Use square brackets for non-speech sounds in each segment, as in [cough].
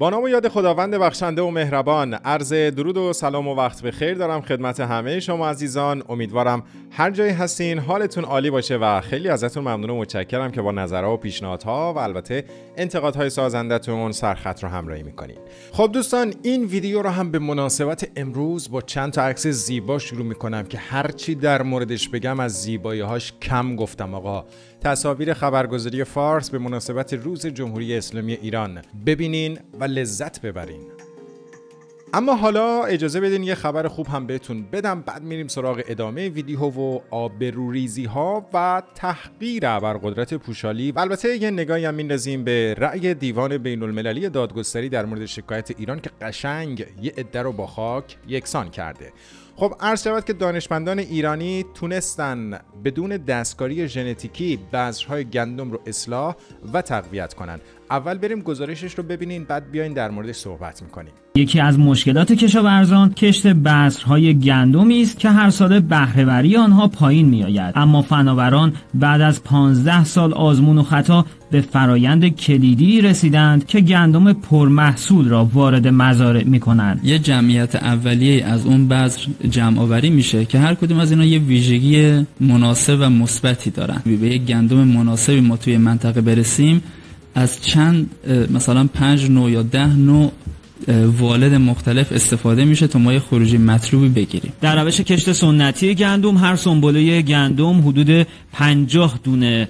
با نام و یاد خداوند بخشنده و مهربان عرض درود و سلام و وقت به خیر دارم خدمت همه شما عزیزان. امیدوارم هر جایی هستین حالتون عالی باشه و خیلی ازتون ممنون و متشکرم که با نظرها و پیشنهادها و البته انتقادهای سازندتون سرخط رو همراهی می‌کنین. خب دوستان این ویدیو رو هم به مناسبت امروز با چند تا عکس زیبا شروع می‌کنم که هرچی در موردش بگم از زیبایی‌هاش کم گفتم. آقا تصاویر خبرگزاری فارس به مناسبت روز جمهوری اسلامی ایران. ببینین و لذت ببرین. اما حالا اجازه بدین یه خبر خوب هم بهتون بدم. بعد میریم سراغ ادامه ویدیو و آبروریزی ها و تحقیر ابرقدرت پوشالی. و البته یه نگاهی هم میندازیم به رأی دیوان بین المللی دادگستری در مورد شکایت ایران که قشنگ یه عده رو با خاک یکسان کرده. خب عرض شود که دانشمندان ایرانی تونستن بدون دستکاری ژنتیکی بذرهای گندم رو اصلاح و تقویت کنن. اول بریم گزارشش رو ببینین بعد بیاین در موردش صحبت می‌کنیم. یکی از مشکلات کشاورزان کشت بذرهای گندمی است که هر سال بهرهوری آنها پایین میآید. اما فناوران بعد از 15 سال آزمون و خطا به فرایند کلیدی رسیدند که گندم پرمحصول را وارد مزارع می کنند. یه جمعیت اولیه از اون بذر جمع آوری میشه که هر کدوم از اینا یه ویژگی مناسب و مثبتی دارن. به یک گندم مناسبی ما توی منطقه برسیم از چند مثلا پنج نوع یا ده نوع والد مختلف استفاده میشه تا ما یه خروجی مطلوبی بگیریم در روش کشت سنتی گندم هر سنبله گندم حدود 50 دونه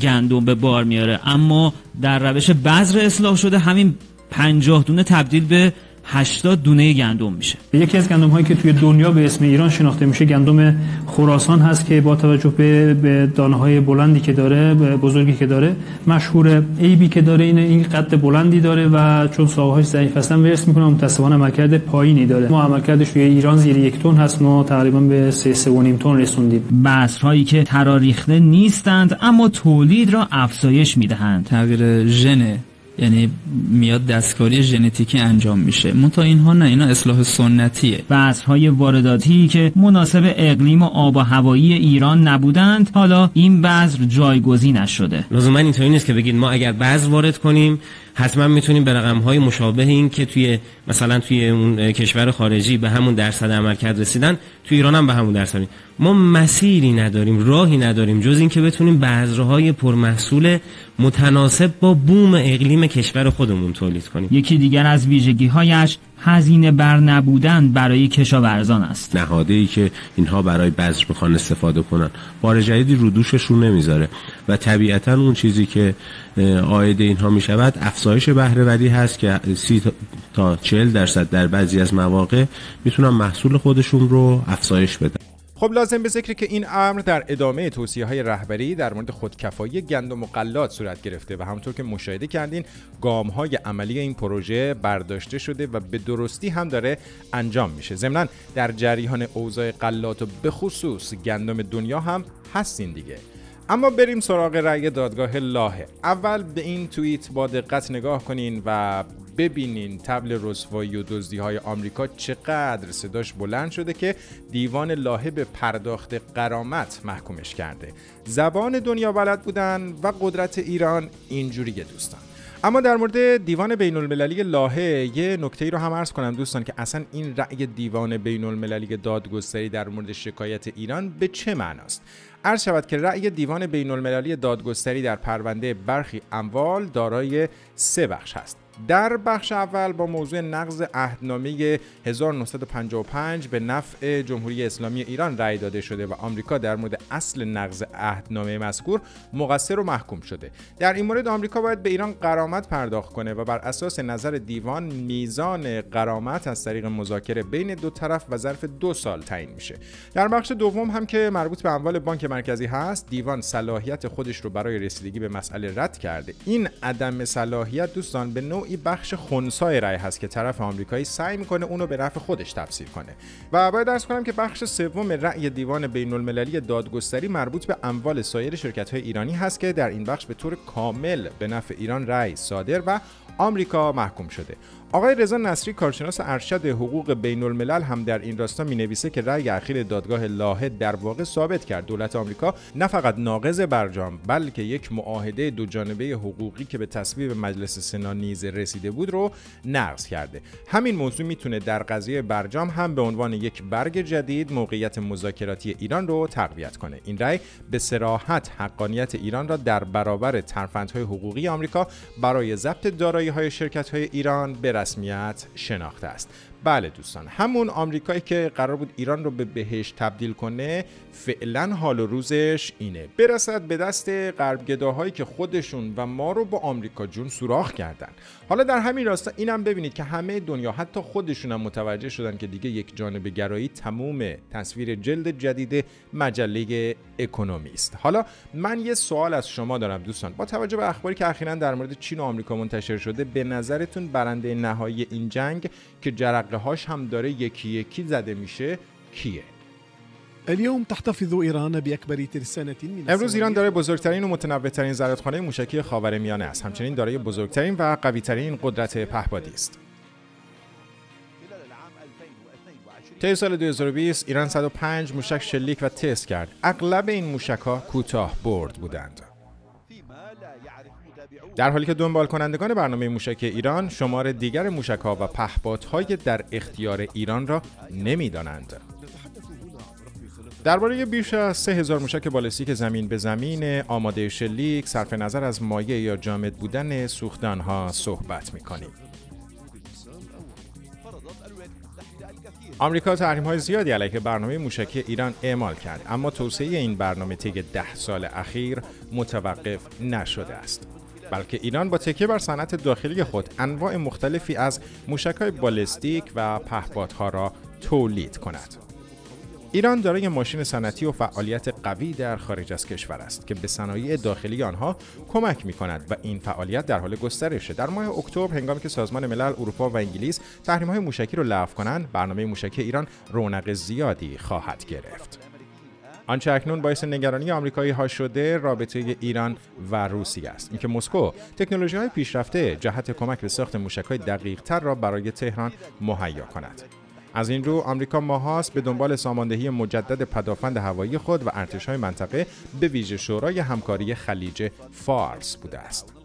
گندم به بار میاره. اما در روش بذر اصلاح شده همین 50 دونه تبدیل به 80 دونه گندم میشه. یکی از گندم هایی که توی دنیا به اسم ایران شناخته میشه گندم خراسان هست که با توجه به, دانه های بلندی که داره بزرگی که داره مشهور ایبی که داره اینه این قد بلندی داره و چون ساقه‌هاش ضعیف هستن ورس می‌کنه متأسفانه عملکرد پایینی داره. ما عملکردش توی ایران زیر یک تن هست ما تقریبا به 3 3 تن رسوندیم. بذرهایی که تراریخته نیستند اما تولید را افزایش می‌دهند. تغییر ژن یعنی میاد دستکاری ژنتیکی انجام میشه. منتها اینها نه اینا اصلاح سنتیه. بذرهای وارداتی که مناسب اقلیم و آب و هوایی ایران نبودند حالا این بذر جایگزینش شده لزوما اینطوری نیست که بگید ما اگر بذر وارد کنیم حتما می‌تونیم به رقم های مشابه این که توی مثلا توی اون کشور خارجی به همون درصد عملکرد رسیدن توی ایران هم به همون درصد ما مسیری نداریم راهی نداریم جز اینکه بتونیم بذرهای پرمحصول متناسب با بوم اقلیم کشور خودمون تولید کنیم. یکی دیگر از ویژگی هایش هزینه بر نبودن برای کشاورزان است. نهاده ای که اینها برای بذر می‌خوان استفاده کنن. بار جدیدی رو دوششون نمی‌ذاره و طبیعتا اون چیزی که آید اینها می‌شود افزایش بهرهوری هست که 30 تا 40 درصد در بعضی از مواقع می‌تونن محصول خودشون رو افزایش بدن. خب لازم به ذکر که این امر در ادامه توصیه های رهبری در مورد خودکفایی گندم و غلات صورت گرفته و همونطور که مشاهده کردین گام های عملی این پروژه برداشته شده و به درستی هم داره انجام میشه. ضمنا در جریان اوضاع غلات و به خصوص گندم دنیا هم هستین دیگه. اما بریم سراغ رأی دادگاه لاهه. اول به این توییت با دقت نگاه کنین و ببینین تبل رسوایی و دزدی های آمریکا چقدر صداش بلند شده که دیوان لاهه به پرداخت قرامت محکومش کرده. زبان دنیا بلد بودن و قدرت ایران اینجوریه دوستان. اما در مورد دیوان بین المللی لاهه یه نکته ای رو هم عرض کنم دوستان که اصلا این رأی دیوان بین المللی دادگستری در مورد شکایت ایران به چه معناست؟ عرض شود که رأی دیوان بین المللی دادگستری در پرونده برخی اموال دارای سه بخش هست. در بخش اول با موضوع نقض عهدنامه 1955 به نفع جمهوری اسلامی ایران رأی داده شده و آمریکا در مورد اصل نقض عهدنامه مذکور مقصر و محکوم شده. در این مورد آمریکا باید به ایران قرامت پرداخت کنه و بر اساس نظر دیوان میزان قرامت از طریق مذاکره بین دو طرف و ظرف دو سال تعیین میشه. در بخش دوم هم که مربوط به اموال بانک مرکزی هست دیوان صلاحیت خودش رو برای رسیدگی به مسئله رد کرده. این عدم صلاحیت دوستان به نوعی بخش خونسای رای هست که طرف آمریکایی سعی می‌کنه اونو به نفع خودش تفسیر کنه. و باید درس کنم که بخش سوم رأی دیوان بین المللی دادگستری مربوط به اموال سایر شرکت های ایرانی هست که در این بخش به طور کامل به نفع ایران رأی صادر و آمریکا محکوم شده. آقای رضا نصری کارشناس ارشد حقوق بین الملل هم در این راستا می نویسه که رأی اخیر دادگاه لاهه در واقع ثابت کرد. دولت آمریکا نه فقط ناقض برجام بلکه یک معاهده دو جانبه حقوقی که به تصویب مجلس سنا نیز رسیده بود رو نقض کرده. همین موضوع می‌تونه در قضیه برجام هم به عنوان یک برگ جدید موقعیت مذاکراتی ایران رو تقویت کنه. این رأی به سراحت حقانیت ایران را در برابر ترفندهای حقوقی آمریکا برای ضبط دارایی های شرکت های ایران به رسمیت شناخته است. بله دوستان همون آمریکایی که قرار بود ایران رو به بهش تبدیل کنه فعلا حال و روزش اینه. برسد به دست غربگداهایی که خودشون و ما رو با آمریکا جون سوراخ کردن. حالا در همین راستا اینم ببینید که همه دنیا حتی خودشون هم متوجه شدن که دیگه یک جانب گرایی تموم تصویر جلد جدید مجله اکونومی است حالا من یه سوال از شما دارم دوستان. با توجه به اخباری که اخیرا در مورد چین و آمریکا منتشر شده به نظرتون برنده نهایی این جنگ که جرقه هاش هم داره یکی یکی زده میشه. کیه؟ اليوم تحتفظ ایران باکبر ترسانه من امروز ایران داره بزرگترین و متنوعترین زرادخانه موشکی خاورمیانه است. همچنین دارای بزرگترین و قویترین قدرت پهپادی است. طی سال 2020 ایران 105 موشک شلیک و تست کرد. اغلب این موشک ها کوتاه برد بودند. در حالی که دنبال کنندگان برنامه موشک ایران شمار دیگر موشک ها و پهپادهای در اختیار ایران را نمی‌دانند. درباره بیش از 3000 موشک بالستیک زمین به زمین آماده شلیک صرف نظر از مایع یا جامد بودن سوختانها صحبت می‌کنیم. آمریکا تحریم های زیادی علیه برنامه موشکی ایران اعمال کرد اما توسعه این برنامه طی ده سال اخیر متوقف نشده است. بلکه ایران با تکیه بر صنعت داخلی خود انواع مختلفی از موشک‌های بالستیک و پهپادها را تولید کند. ایران دارای ماشین صنعتی و فعالیت قوی در خارج از کشور است که به صنایع داخلی آنها کمک می کند و این فعالیت در حال گسترشه در ماه اکتبر هنگامی که سازمان ملل اروپا و انگلیس تحریم های موشکی را لغو کنند برنامه موشکی ایران رونق زیادی خواهد گرفت آنچه اکنون باعث نگرانی آمریکایی ها شده رابطه ایران و روسیه است. اینکه مسکو تکنولوژی های پیشرفته جهت کمک به ساخت موشک های دقیق تر را برای تهران مهیا کند. از این رو آمریکا ماهاست به دنبال ساماندهی مجدد پدافند هوایی خود و ارتش های منطقه به ویژه شورای همکاری خلیج فارس بوده است.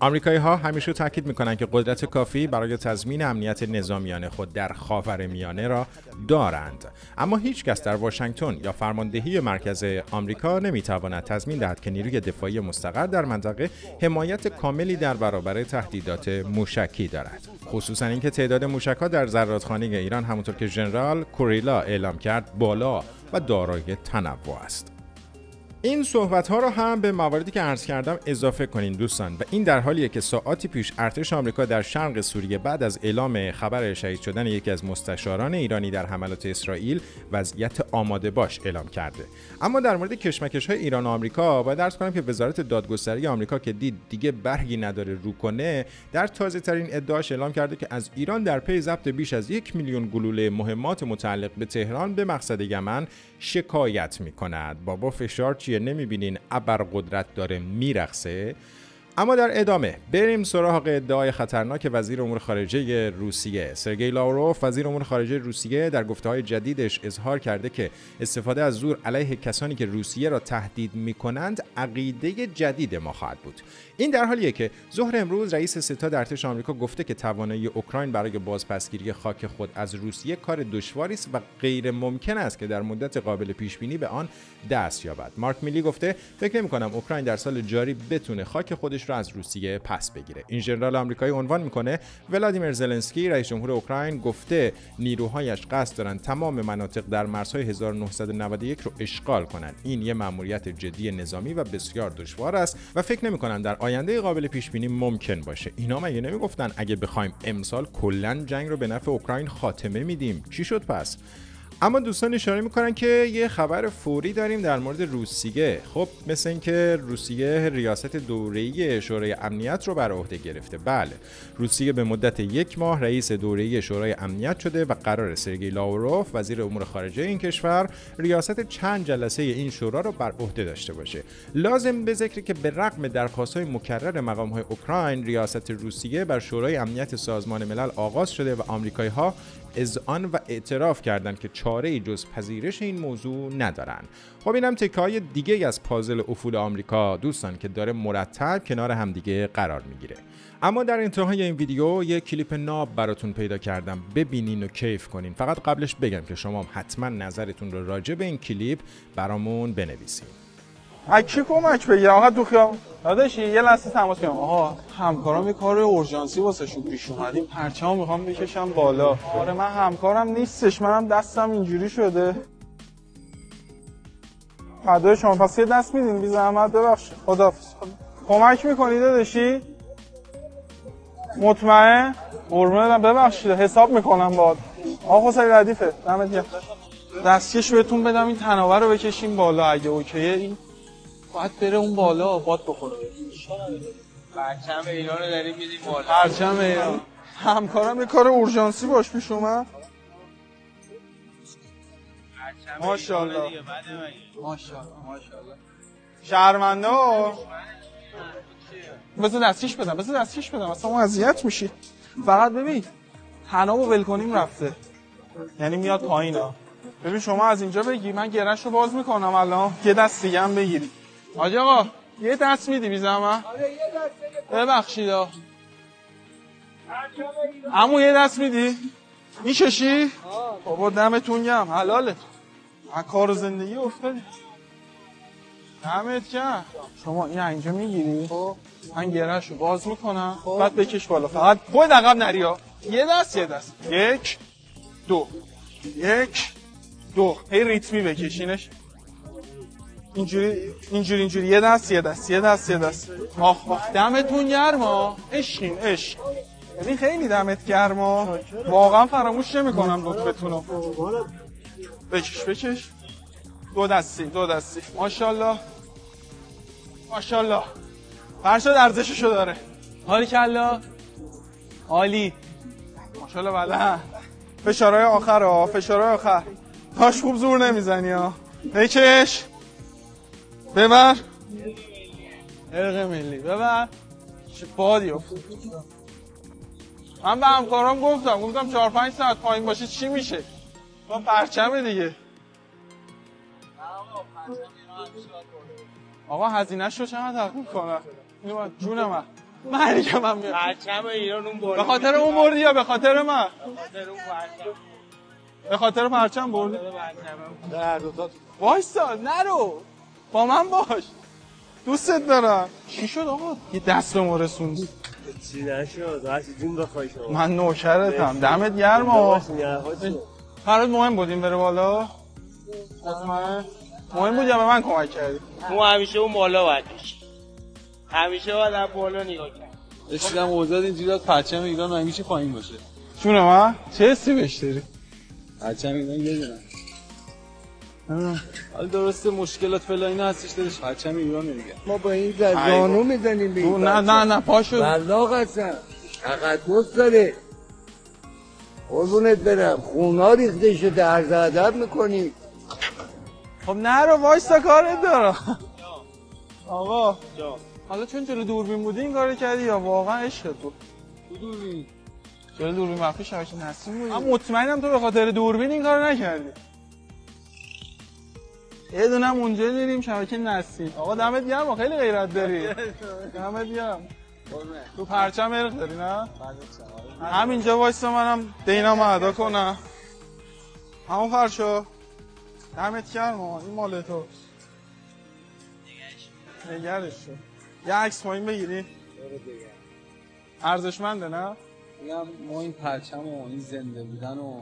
آمریکایی ها همیشه تاکید می‌کنند که قدرت کافی برای تضمین امنیت نظامیان خود در خاور میانه را دارند. اما هیچ کس در واشنگتن یا فرماندهی مرکز آمریکا نمی‌تواند تضمین دهد که نیروی دفاعی مستقر در منطقه حمایت کاملی در برابر تهدیدات موشکی دارد. خصوصا اینکه تعداد موشک ها در زرادخانه ایران همونطور که ژنرال کوریلا اعلام کرد بالا و دارای تنوع است. این صحبت ها رو هم به مواردی که عرض کردم اضافه کنین دوستان. و این در حالیه که ساعاتی پیش ارتش آمریکا در شرق سوریه بعد از اعلام خبر شهید شدن یکی از مستشاران ایرانی در حملات اسرائیل وضعیت آماده باش اعلام کرده. اما در مورد کشمکش های ایران و آمریکا باید درس کنم که وزارت دادگستری آمریکا که دید دیگه برگی نداره رو کنه در تازه ترین ادعاش اعلام کرده که از ایران در پی ضبط بیش از یک میلیون گلوله مهمات متعلق به تهران به مقصد یمن شکایت می کند بابا فشار چیه؟ نمی‌بینین قدرت داره میرخصه اما در ادامه بریم سراغ ادعای خطرناک وزیر امور خارجه روسیه. سرگئی لاوروف وزیر امور خارجه روسیه در گفته های جدیدش اظهار کرده که استفاده از زور علیه کسانی که روسیه را تهدید می کنند عقیده جدید ما خواهد بود. این در حالیه که ظهر امروز رئیس ستاد ارتش آمریکا گفته که توانایی اوکراین برای بازپسگیری خاک خود از روسیه کار دشواری است و غیر ممکن است که در مدت قابل پیش بینی به آن دست یابد. مارک میلی گفته فکر نمی کنم اوکراین در سال جاری بتونه خاک خودش را از روسیه پس بگیره. این ژنرال آمریکایی عنوان می‌کنه ولادیمیر زلنسکی رئیس جمهور اوکراین گفته نیروهایش قصد دارند تمام مناطق در مرزهای 1991 رو اشغال کنند این یه مأموریت جدی نظامی و بسیار دشوار است و فکر نمی کنم در آینده قابل پیش بینی ممکن باشه. اینا مگه نمی‌گفتن اگه بخوایم امسال کلا جنگ رو به نفع اوکراین خاتمه میدیم؟ چی شد پس؟ اما دوستان اشاره می‌کنن که یه خبر فوری داریم در مورد روسیه خب مثل اینکه روسیه ریاست دوره‌ای شورای امنیت رو بر عهده گرفته. بله روسیه به مدت یک ماه رئیس دوره‌ای شورای امنیت شده و قرار سرگئی لاوروف وزیر امور خارجه این کشور ریاست چند جلسه این شورا رو بر عهده داشته باشه. لازم به ذکر که به رغم درخواست‌های مکرر مقام‌های اوکراین ریاست روسیه بر شورای امنیت سازمان ملل آغاز شده و آمریکایی‌ها آن و اعتراف کردند که چاره جز پذیرش این موضوع ندارن. خب اینم تکه های دیگه از پازل افول آمریکا. دوستان که داره مرتب کنار همدیگه قرار می‌گیره. اما در انتهای این ویدیو یه کلیپ ناب براتون پیدا کردم. ببینین و کیف کنین. فقط قبلش بگم که شما حتما نظرتون رو راجع به این کلیپ برامون بنویسین. کی کمک بگیرم؟ آقا تو خیام داداشی یه لحظه تماس کنم آها همکارم یه کار اورژانسی واسه شون پیش اومد این پرچم می‌خوام بکشم بالا. آره من همکارم نیستش. منم دستم اینجوری شده. فدای شما. پس یه دست میدین. بی زحمت. ببخشید. خدافظ کمک می‌کنی داداشی؟ مطمئن؟ قربونت ببخشید. حساب می‌کنم باد آقا خیلی ردیفه. دمت گرم. دستکش بهتون بدم. این تناور رو بکشیم بالا. اگه اوکیه این باید بره اون بالا باد بخوره. پرچم ایران رو داریم میدیم بالا. پرچم ایران. همکارم یه کار اورژانسی باش پیش اومد. ماشاءالله. ماشاءالله ماشاءالله. شهرمنده بذار دستیش بدم بذار دستیش بدم. اصلا اون اذیت میشی فقط ببین تنابو ول کنیم رفته. یعنی میاد پایین ها ببین شما از اینجا بگی من گرش رو باز می‌کنم الان. یه دست دیگه هم بگیری. آجا آقا یه دست میدی بیزم آره یه دست ببخشید امو یه دست میدی؟ می‌کشی؟ بابا دمتون گم حلاله. از کار زندگی افتادی. دمت گم شما این اینجا می‌گیری؟ من گرش رو باز می‌کنم. بعد بکش بالا. فقط خود عقب نری ها. یه دست یه دست. یک دو. یک دو. هی ریتمی بکشینش. اینجوری اینجوری اینجوری. یه دست یه دست یه دست یه دست. آخ آخ. دمتون گرما اشین اش یعنی خیلی دمت گرما واقعا فراموش نمی‌کنم لطفتون رو بکش بکش. دو دستی دو دستی. ماشاءالله. ماشاءالله. فرشاد ارزششو داره. حالی کلا عالی. ماشاءالله بله. فشارهای آخر ها فشارهای آخر. تاش خوب زور نمی‌زنی ها بکش. ببر. ارق ملی. ببر. بادی من به همکارام گفتم. گفتم چهار پنج ساعت پایین باشه چی میشه؟ با پرچمه دیگه. آقا هزینه شو چقدر تقویم کنم؟ اینو جون من. من دیگه من میام پرچم ایران اون به خاطر اون بردی یا به خاطر من؟ به خاطر پرچم. بردی. در دوتا وایسا نرو. با من باش. دوستت دارم. چی شد آقا؟ یه دست به ما رسوندی. چی نشد؟ هرچی جون بخوای شما. من نوکرتم دمت گرم آقا. برات مهم بود این بره بالا. مهم بود یا به من کمک کردی؟ مو همیشه اون بالا باید همیشه باید بالا نگاه کرد. اشیدم اوزاد اینجوری داد پرچم ایران همیشه پایین باشه. چونه من؟ چه حسی بهش داری؟ پرچم ایران یه دونم حالا درسته مشکلات فلا اینا هستش دارش پرچم ایران دیگه ما با این زانو می‌زنیم به نه نه نه پاشو. بلاغ هستم. تقدس داره. قربونت برم. خونا ریخته شده. عرض ادب می‌کنی خب نرو وایستا کارت دارم. آقا. حالا چون جلو دوربین بودی این کارو کردی یا واقعا عشق تو؟ دوربین. جلو دوربین مخفی شبکه نسیم بودی. من مطمئنم تو به خاطر دوربین این کارو نکردی. یه دونم اونجا داریم شبکه نسیم. آقا دمت گرم خیلی غیرت داری. [laughs] دمت گرم. تو پرچم ارق داری نه؟ همینجا وایسا منم دینامو ادا کنم. همون فرشو. دمت گرم این مال تو. نگرش شو. یه عکس پایین بگیری. ارزشمنده نه؟ میگم ما این پرچم و این زنده بودن و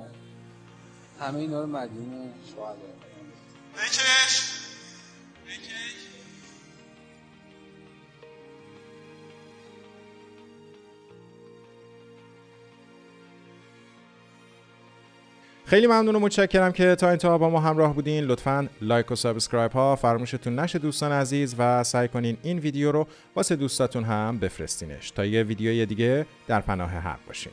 همه اینا رو مدیون شهدا. بکش بکش خیلی ممنون و متشکرم که تا انتها با ما همراه بودین. لطفا like و subscribe ها فراموشتون نشه دوستان عزیز و سعی کنین این ویدیو رو واسه دوستاتون هم بفرستینش تا یه ویدیوی دیگه در پناه حق باشین.